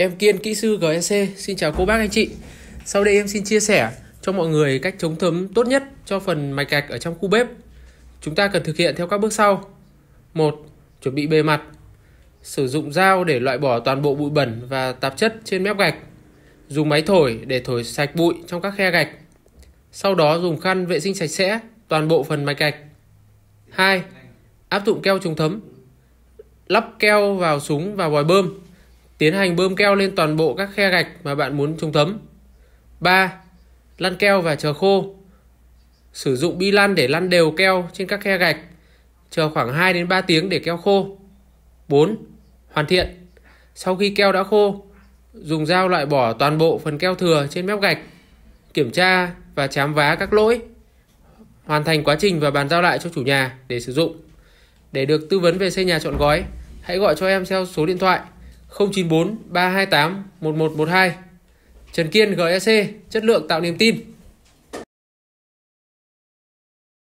Em Kiên, kỹ sư GEC, xin chào cô bác anh chị. Sau đây em xin chia sẻ cho mọi người cách chống thấm tốt nhất cho phần mạch gạch ở trong khu bếp. Chúng ta cần thực hiện theo các bước sau. 1. Chuẩn bị bề mặt. Sử dụng dao để loại bỏ toàn bộ bụi bẩn và tạp chất trên mép gạch. Dùng máy thổi để thổi sạch bụi trong các khe gạch. Sau đó dùng khăn vệ sinh sạch sẽ toàn bộ phần mạch gạch. 2. Áp dụng keo chống thấm. Lắp keo vào súng và vòi bơm Tiến hành bơm keo lên toàn bộ các khe gạch mà bạn muốn chống thấm. 3. Lăn keo và chờ khô. Sử dụng bi lăn để lăn đều keo trên các khe gạch. Chờ khoảng 2 đến 3 tiếng để keo khô. 4. Hoàn thiện. Sau khi keo đã khô, dùng dao loại bỏ toàn bộ phần keo thừa trên mép gạch. Kiểm tra và chám vá các lỗi. Hoàn thành quá trình và bàn giao lại cho chủ nhà để sử dụng. Để được tư vấn về xây nhà chọn gói, hãy gọi cho em theo số điện thoại 094 328 1112. Trần Kiên GSC chất lượng tạo niềm tin.